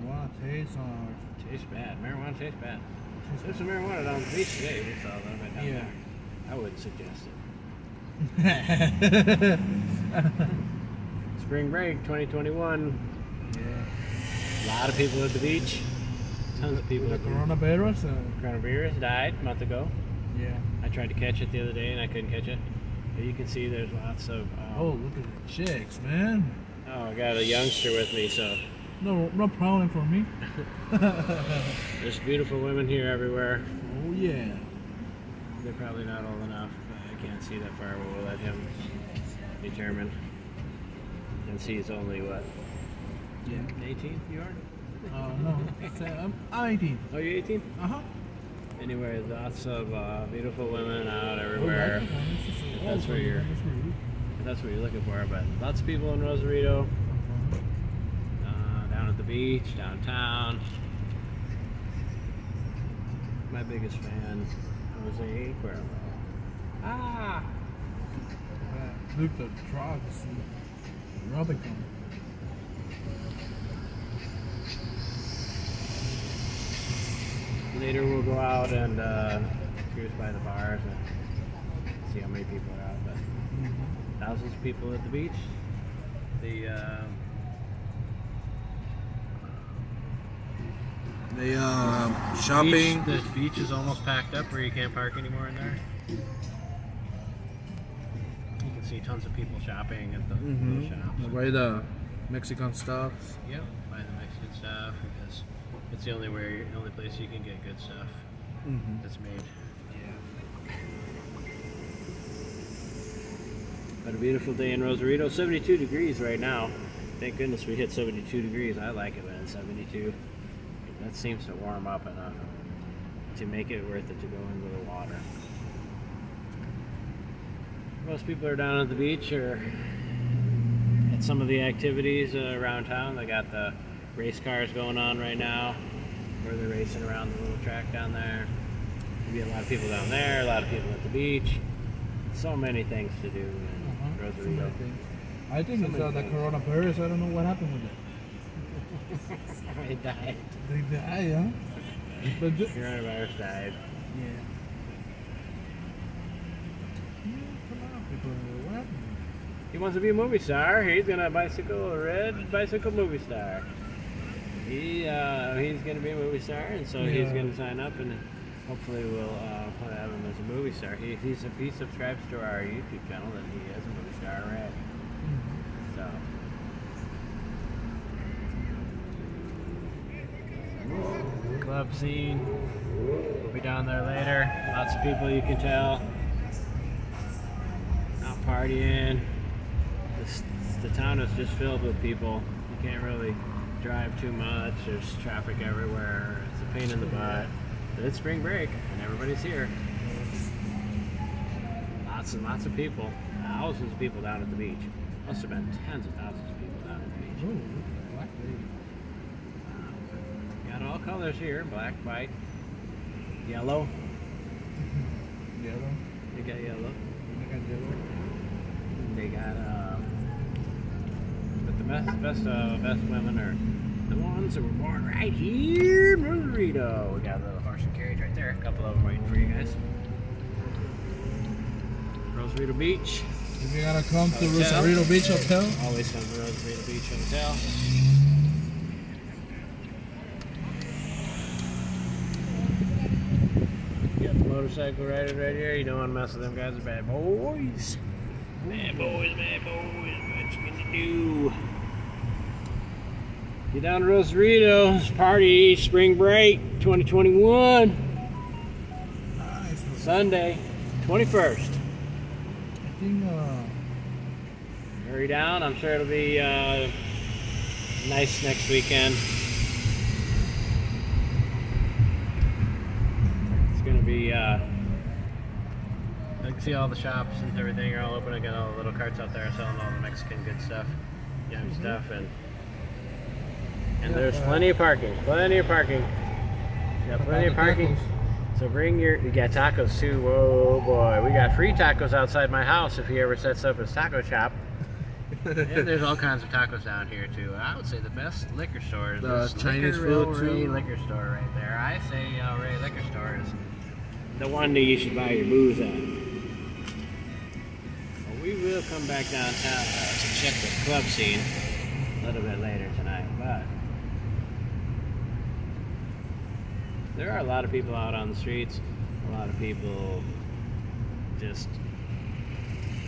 marijuana tastes on. Tastes bad. Marijuana tastes bad. There's some marijuana down the beach today. We saw a little bit down Yeah. there. I wouldn't suggest it. Spring break 2021. Yeah. A lot of people at the beach. Tons of people the coronavirus. Uh, Coronavirus died a month ago. yeah. I tried to catch it the other day and I couldn't catch it. But you can see there's lots of. Um, Oh, look at the chicks, man. oh, I got a youngster with me, so No, no problem for me. there's beautiful women here everywhere. Oh yeah. They're probably not old enough. I can't see that far, but we'll let him determine. And see, he's only what? Yeah. 18? You are? Uh, no, I'm, I'm 18. Oh, you 18? Uh huh. Anyway, lots of uh, beautiful women out everywhere. Oh, That's where you're- That's what you're looking for. But lots of people in Rosarito, at the beach, downtown. My biggest fan, Jose Cuervo. Ah! Look the trucks. Rubicon. Later we'll go out and uh, cruise by the bars and see how many people are out. But thousands of people at the beach. The um, They um shopping. Beach, the beach is almost packed up where you can't park anymore in there. You can see tons of people shopping at the Mm-hmm. little shops. Buy the Mexican stuff. Yep, buy the Mexican stuff because it's the only way, the only place you can get good stuff Mm-hmm. that's made. But a beautiful day in Rosarito. 72 degrees right now. Thank goodness we hit 72 degrees. I like it when it's 72. That seems to warm up enough to make it worth it to go into the water. Most people are down at the beach or at some of the activities uh, around town. They got the race cars going on right now where they're racing around the little track down there. Maybe a lot of people down there, a lot of people at the beach. So many things to do in Uh-huh. Rosarito. many things. I think So it's many uh, the coronavirus. I don't know what happened with it. They died. They die, huh? But ju- Coronavirus died. yeah. Yeah, Come on, people. What happened? He wants to be a movie star. He's gonna bicycle a red bicycle movie star. He uh, he's gonna be a movie star, and so he's gonna sign up, and hopefully we'll uh, have him as a movie star. He, he's if he subscribes to our YouTube channel, then he is a movie star right? Mm-hmm. So. Club scene. We'll be down there later. Lots of people you can tell. Out partying. This, the town is just filled with people. You can't really drive too much. There's traffic everywhere. It's a pain in the butt. But it's spring break and everybody's here. Lots and lots of people. Thousands of people down at the beach. Must have been tens of thousands of people down at the beach. Oh, look at the black lady. Got all colors here, black, white, yellow. Yellow. They got yellow. They got yellow. They got um but the best best uh best women are the ones that were born right here in Rosarito. We got a little horse and carriage right there. A couple of them waiting for you guys. Rosarito Beach. If you gotta come to Hotel. Rosarito Beach Hotel, Always come to Rosarito Beach Hotel. Got the motorcycle rider right here. You don't want to mess with them guys. They're bad boys. Bad boys, bad boys. What you gonna do? Get down to Rosarito. Party spring break 2021. nice. Sunday, 21st. I think uh, Hurry down. I'm sure it'll be uh, nice next weekend. It's gonna be. Uh, can see all the shops and everything are all open. I got all the little carts out there selling all the Mexican good stuff, yum stuff, and and Yeah, there's uh, plenty of parking. Plenty of parking. Yeah, plenty of parking. So bring your, you got tacos too. Whoa boy, we got free tacos outside my house if he ever sets up his taco shop. and there's all kinds of tacos down here too. I would say the best liquor store is The this Chinese liquor food, Ray too. liquor store right there. I say uh, Ray Liquor Store is the one that you should buy your booze at. Will come back downtown uh, to check the club scene a little bit later tonight, but there are a lot of people out on the streets. A lot of people just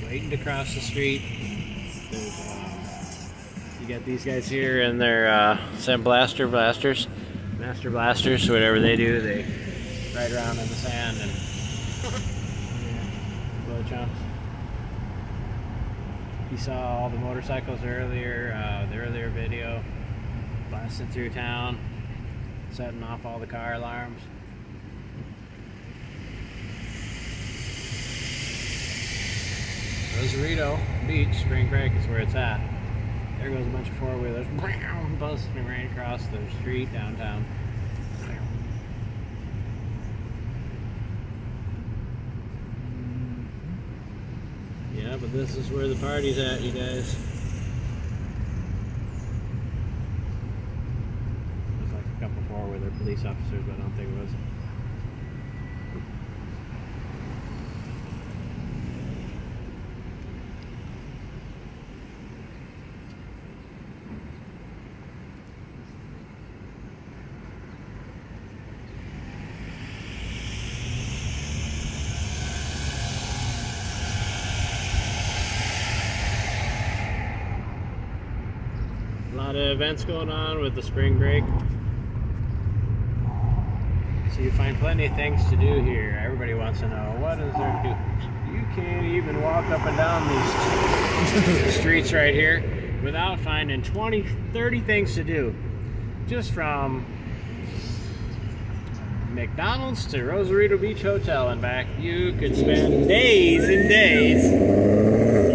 waiting to cross the street. Um, you got these guys here in their uh, Sam Blaster blasters, Master Blasters, whatever they do. They ride around in the sand and blow chunks. You saw all the motorcycles earlier, uh, the earlier video, blasting through town, setting off all the car alarms. Rosarito Beach, Spring Break is where it's at. There goes a bunch of four wheelers buzzing right across the street downtown. Yeah, but this is where the party's at, you guys. Looks like a couple four wheeler police officers, but I don't think it was. A lot of events going on with the spring break. So you find plenty of things to do here. Everybody wants to know what is there to do. You can't even walk up and down these streets right here without finding 20, 30 things to do. Just from McDonald's to Rosarito Beach Hotel and back. You could spend days and days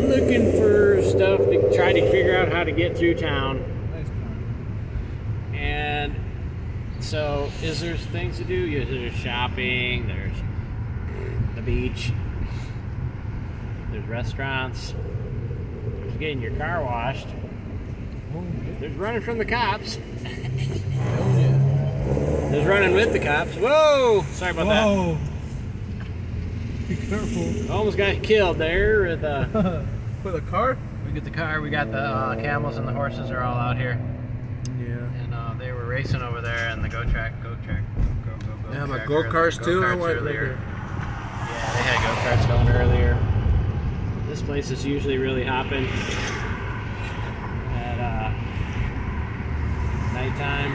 looking for stuff to try to figure out how to get through town. Nice car. And so, is there things to do? Yeah, There's shopping, there's the beach, there's restaurants, there's getting your car washed, there's running from the cops, there's running with the cops. Whoa! Sorry about Whoa. Be careful. that. Almost got killed there with uh, With a car? we get the car, we got the uh, camels and the horses are all out here. Yeah. And uh, they were racing over there and the go track, go track, go go go. Yeah, but go-karts earlier, too, or go-karts? Earlier. Yeah, they had go karts going earlier. This place is usually really hopping at uh, nighttime.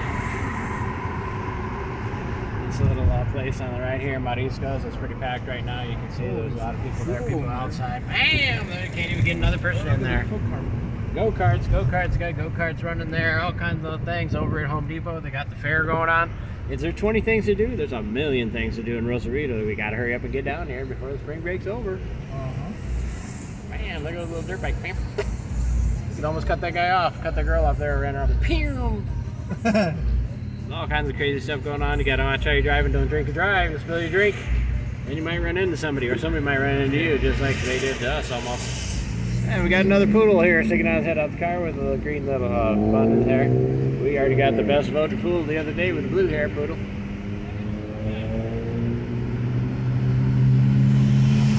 This little uh, place on the right here, Mariscos, it's pretty packed right now. You can see there's a lot of people there, people outside. Bam! They can't even get another person in there. Go karts, go karts, got go karts running there, all kinds of things over at Home Depot. They got the fair going on. Is there 20 things to do? There's a million things to do in Rosarito. We got to hurry up and get down here before the spring break's over. Uh-huh. Man, look at a little dirt bike. You could almost cut that guy off, cut that girl off there, ran around. Pew! All kinds of crazy stuff going on. You got to watch how you're driving. Don't drink and drive. You spill your drink, and you might run into somebody, or somebody might run into you, just like they did to us almost. And we got another poodle here sticking out his head out the car with a little green little uh, bun in his hair. We already got the best voted poodle the other day with a blue hair poodle.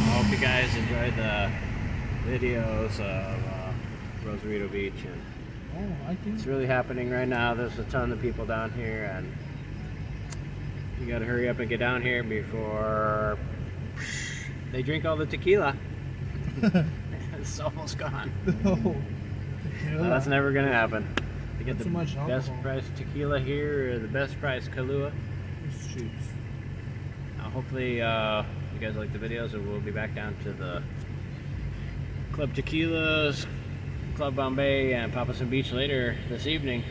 I hope you guys enjoyed the videos of uh, Rosarito Beach. And Oh, it's really happening right now. There's a ton of people down here, and you got to hurry up and get down here before they drink all the tequila. it's almost gone. oh. That's never gonna happen. To get Not the much best alcohol. price tequila here, or the best price Kahlua. Uh, hopefully, uh, you guys like the videos, and we'll be back down to the Club Tequilas, Club Bombay, and Papas and Beer later this evening.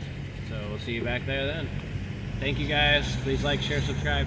So we'll see you back there then. Thank you guys. Please like, share, subscribe.